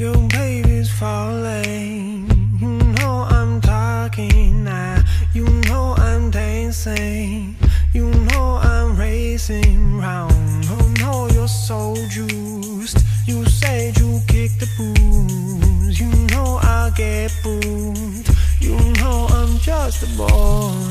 Your baby's falling. You know I'm talking now. You know I'm dancing. You know I'm racing round. Oh no, you're so juiced. You said you kick the booze. You know I get booed. You know I'm just a boy.